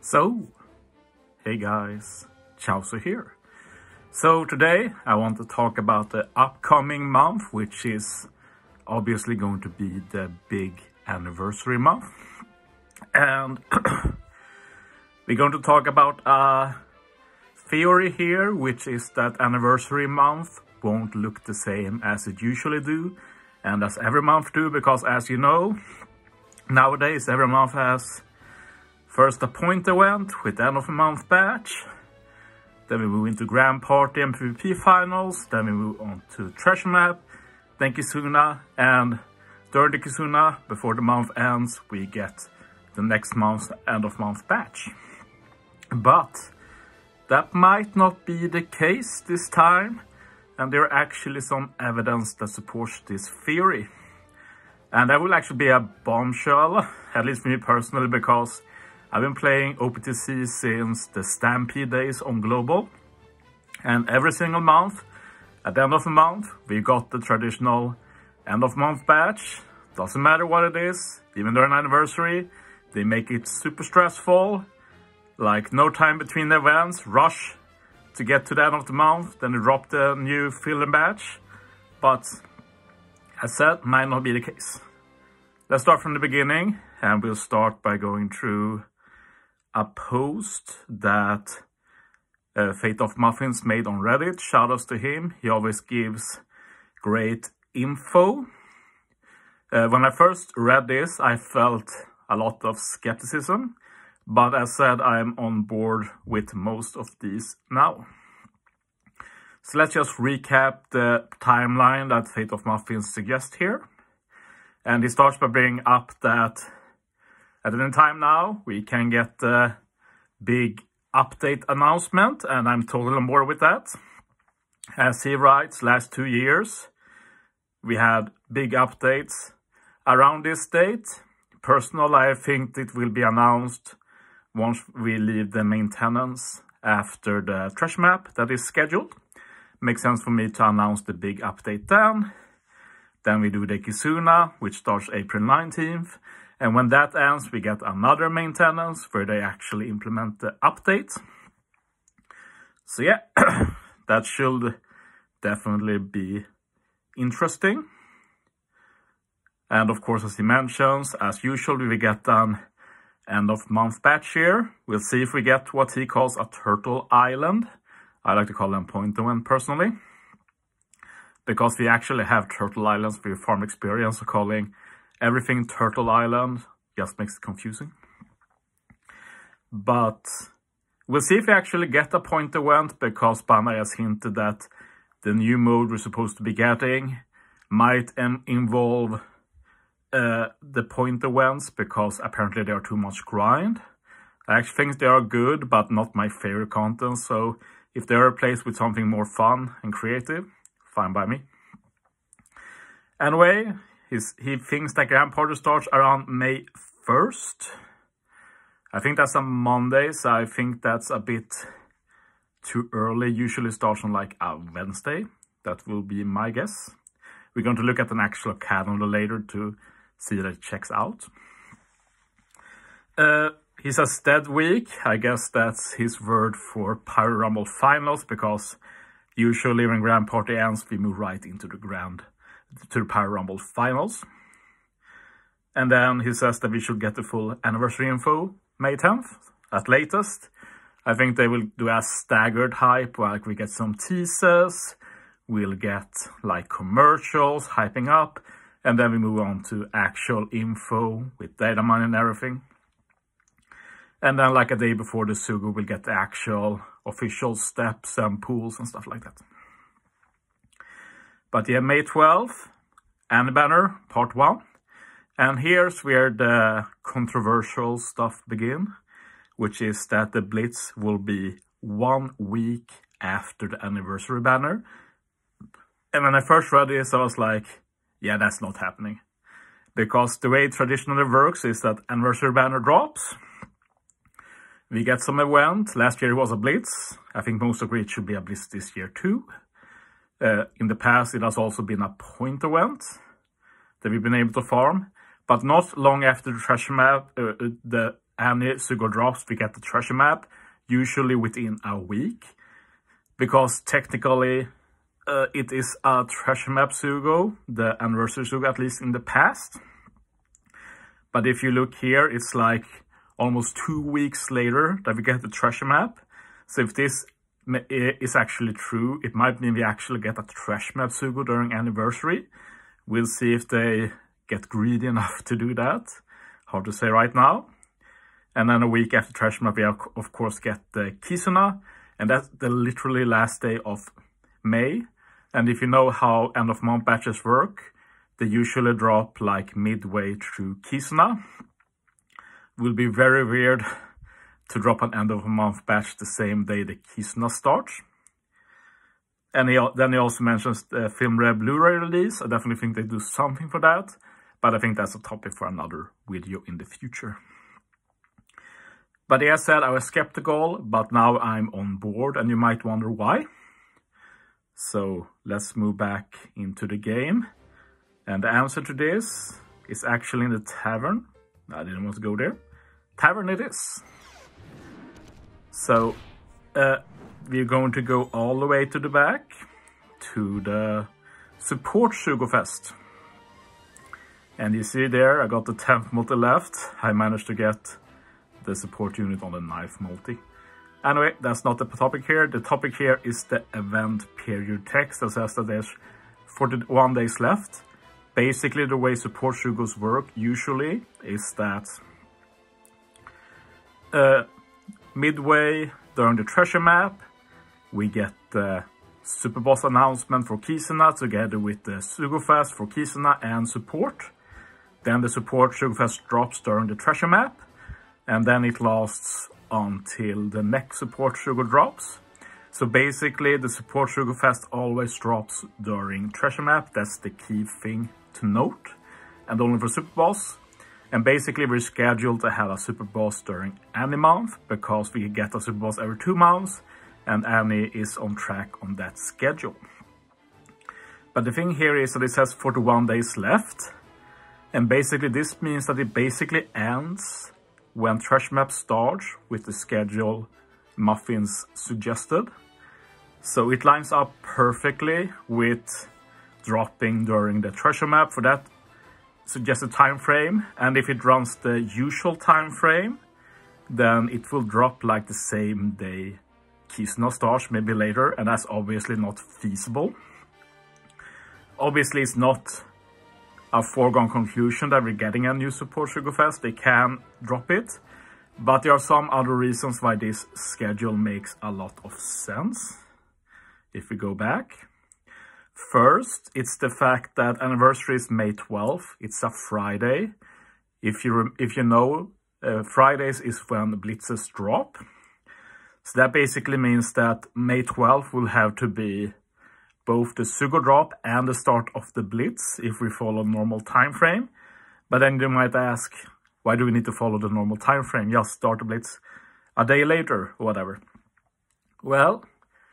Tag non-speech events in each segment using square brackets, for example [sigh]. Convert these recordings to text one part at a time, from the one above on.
So, hey guys, Chauzu here. So today I want to talk about the upcoming month, which is obviously going to be the big anniversary month. And [clears throat] we're going to talk about a theory here, which is that anniversary month won't look the same as it usually do and as every month do, because as you know, nowadays every month has first a point event with end of the month batch, then we move into Grand Party PvP finals, then we move on to Treasure Map, then Kizuna, and during the Kizuna, before the month ends, we get the next month's end of month batch. But that might not be the case this time, and there are actually some evidence that supports this theory. And that will actually be a bombshell, at least for me personally, because I've been playing OPTC since the Stampede days on Global. And every single month, at the end of the month, we got the traditional end of month batch. Doesn't matter what it is, even during anniversary, they make it super stressful. Like no time between the events, rush to get to the end of the month, then they drop the new filler batch. But as said, might not be the case. Let's start from the beginning and we'll start by going through a post that uh, Fate of Muffins made on Reddit. Shoutouts to him. He always gives great info. Uh, when I first read this, I felt a lot of skepticism. But as said, I'm on board with most of these now. So let's just recap the timeline that Fate of Muffins suggests here. And he starts by bringing up that at any time now, we can get the big update announcement, and I'm totally on board with that. As he writes, last two years, we had big updates around this date. Personally, I think it will be announced once we leave the maintenance after the trash map that is scheduled. Makes sense for me to announce the big update then. Then we do the Kizuna, which starts April 19th. And when that ends, we get another maintenance where they actually implement the update. So yeah, [clears throat] that should definitely be interesting. And of course, as he mentions, as usual, we get an end of month batch here. We'll see if we get what he calls a turtle island. I like to call them point event personally. Because we actually have turtle islands with farm experience, calling everything Turtle Island just makes it confusing. But we'll see if we actually get a point event because Bandai has hinted that the new mode we're supposed to be getting might involve uh, the point events because apparently they are too much grind. I actually think they are good, but not my favorite content. So if they are replaced with something more fun and creative, fine by me. Anyway, He's, he thinks that Grand Party starts around May 1st. I think that's a Monday, so I think that's a bit too early. Usually starts on like a Wednesday. That will be my guess. We're going to look at an actual calendar later to see that it checks out. Uh, he says dead week. I guess that's his word for Pirate Rumble finals because usually when Grand Party ends, we move right into the Grand to the Pirate Rumble finals. And then he says that we should get the full anniversary info May 10th at latest. I think they will do a staggered hype, like we get some teasers, we'll get like commercials hyping up, and then we move on to actual info with data money and everything. And then like a day before the Sugo, we'll get the actual official steps and pools and stuff like that. But yeah, May 12th, and banner part one. And here's where the controversial stuff begin, which is that the Blitz will be one week after the anniversary banner. And when I first read this, I was like, yeah, that's not happening. Because the way it traditionally works is that anniversary banner drops. We get some event. Last year it was a Blitz. I think most agree it should be a Blitz this year too. Uh, in the past, it has also been a point event that we've been able to farm, but not long after the treasure map, uh, uh, the any Sugo drops, we get the treasure map, usually within a week. Because technically, uh, it is a treasure map Sugo, the anniversary Sugo, at least in the past. But if you look here, it's like almost two weeks later that we get the treasure map. So if this is actually true, it might mean we actually get a treasure map Sugo during anniversary. We'll see if they get greedy [laughs] enough to do that. Hard to say right now. And then a week after treasure map, we of course get the Kizuna. And that's the literally last day of May. And if you know how end of month batches work, they usually drop like midway through Kizuna. Will be very weird to drop an end of a month batch the same day the Kizuna starts. And he, then he also mentions the Film Red Blu-ray release. I definitely think they do something for that. But I think that's a topic for another video in the future. But as said, I was skeptical, but now I'm on board and you might wonder why. So let's move back into the game. And the answer to this is actually in the tavern. I didn't want to go there. Tavern it is. So uh, we're going to go all the way to the back to the support Sugo Fest. And you see there, I got the 10th multi left. I managed to get the support unit on the 9th multi. Anyway, that's not the topic here. The topic here is the event period text that says that there's 41 days left. Basically, the way support Sugos work usually is that uh, midway during the treasure map, we get the Super Boss announcement for Kizuna together with the Sugofest for Kizuna and support. Then the support Sugofest drops during the treasure map, and then it lasts until the next support Sugo drops. So basically the support Sugo Fest always drops during treasure map. That's the key thing to note. And only for super boss. And basically we're scheduled to have a super boss during any month because we get a super boss every two months and Annie is on track on that schedule. But the thing here is that it says 41 days left. And basically this means that it basically ends when Trash Map starts with the schedule Muffins suggested. So it lines up perfectly with dropping during the treasure map for that suggested time frame. And if it runs the usual time frame, then it will drop like the same day Kizuna starts, maybe later, and that's obviously not feasible. Obviously, it's not a foregone conclusion that we're getting a new support Sugo Fest. They can drop it. But there are some other reasons why this schedule makes a lot of sense. If we go back. First, it's the fact that anniversary is May 12th. It's a Friday. If you if you know, uh, Fridays is when the blitzes drop. So that basically means that May 12th will have to be both the Sugo drop and the start of the Blitz if we follow normal time frame. But then you might ask, why do we need to follow the normal time frame? Just start the Blitz a day later or whatever. Well,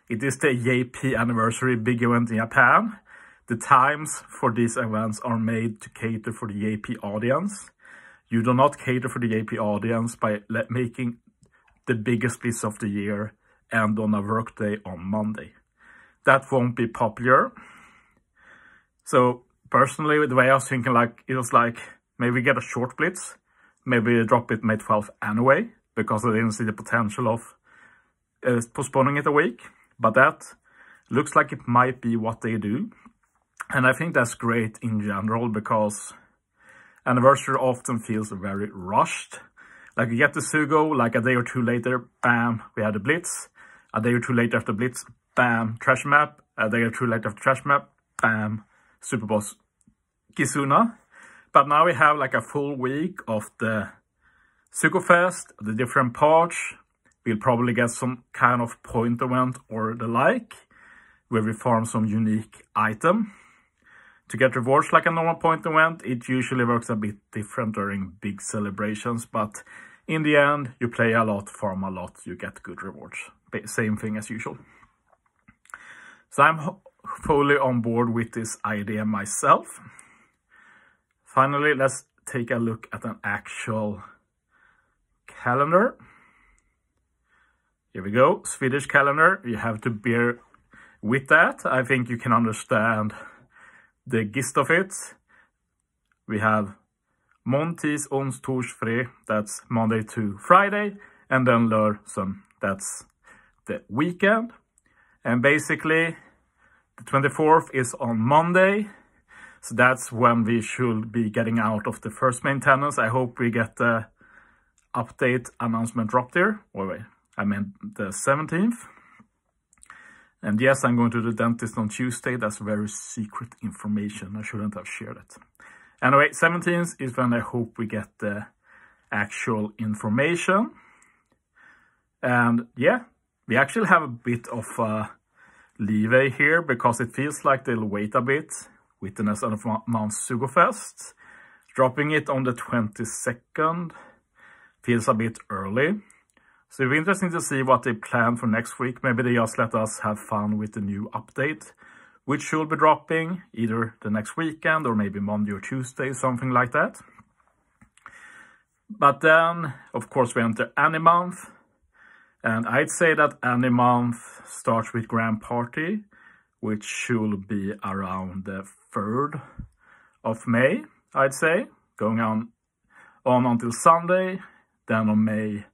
it is the JP anniversary big event in Japan. The times for these events are made to cater for the JP audience. You do not cater for the JP audience by making the biggest blitz of the year and on a workday on Monday that won't be popular. So personally, the way I was thinking, like it was like maybe get a short blitz, maybe drop it May 12th anyway, because I didn't see the potential of uh, postponing it a week. But that looks like it might be what they do. And I think that's great in general because anniversary often feels very rushed. Like you get the Sugo, like a day or two later, bam, we had a Blitz. A day or two later after Blitz, bam, Trash map. Uh, they are true light of Trash map, bam, super boss Kizuna. But now we have like a full week of the Sugofest, the different parts. We'll probably get some kind of point event or the like, where we farm some unique item. To get rewards like a normal point event, it usually works a bit different during big celebrations, but in the end, you play a lot, farm a lot, you get good rewards. Same thing as usual. So I'm fully on board with this idea myself. Finally, let's take a look at an actual calendar. Here we go, Swedish calendar. You have to bear with that. I think you can understand the gist of it. We have Montis, ons, tors, fre, that's Monday to Friday, and then lörsen, that's the weekend. And basically, the 24th is on Monday, so that's when we should be getting out of the first maintenance. I hope we get the update announcement dropped there. Wait, wait, I meant the 17th. And yes, I'm going to the dentist on Tuesday. That's very secret information. I shouldn't have shared it. Anyway, 17th is when I hope we get the actual information. And yeah, we actually have a bit of a leeway here because it feels like they'll wait a bit next of month Sugofest. Dropping it on the 22nd feels a bit early. So it'll be interesting to see what they plan for next week. Maybe they just let us have fun with the new update which should be dropping either the next weekend or maybe Monday or Tuesday, something like that. But then, of course, we enter any month. And I'd say that any month starts with Grand Party, which should be around the 3rd of May, I'd say, going on, on until Sunday. Then on May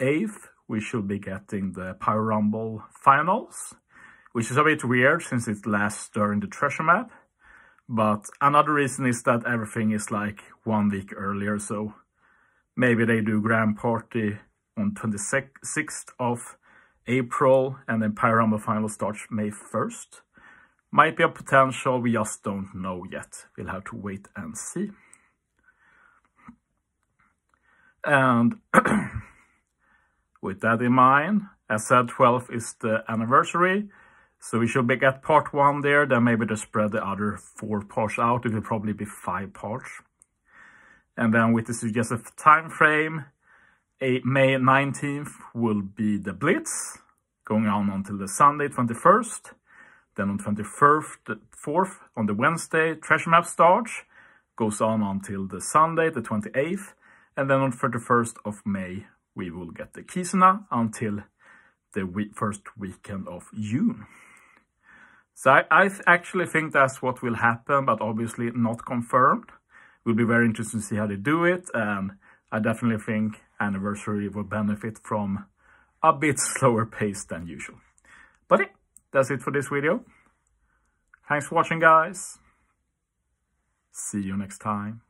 8th, we should be getting the Pirate Rumble finals which is a bit weird since it lasts during the treasure map. But another reason is that everything is like one week earlier, so maybe they do Grand Party on 26th of April and then Pirate Rumble Final starts May 1st. Might be a potential, we just don't know yet. We'll have to wait and see. And [clears throat] with that in mind, as said, 12 is the anniversary. So we should be at part one there, then maybe to spread the other four parts out. It will probably be five parts. And then with the suggested time frame, May 19th will be the Blitz, going on until the Sunday 21st. Then on 24th, the 4th, on the Wednesday, Treasure Map starts, goes on until the Sunday, the 28th. And then on 31st of May, we will get the Kizuna until the first weekend of June. So I, I actually think that's what will happen, but obviously not confirmed. Will be very interesting to see how they do it. And I definitely think Anniversary will benefit from a bit [laughs] slower pace than usual. But yeah, that's it for this video. Thanks for watching, guys. See you next time.